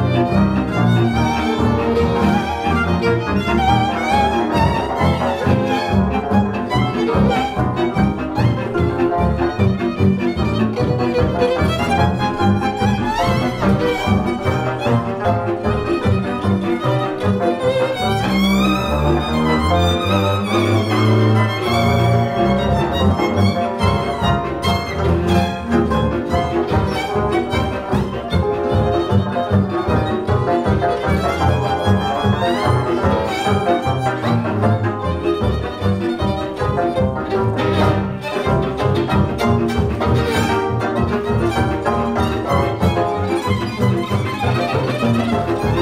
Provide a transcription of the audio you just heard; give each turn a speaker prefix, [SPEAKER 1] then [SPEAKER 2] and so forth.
[SPEAKER 1] Música thank you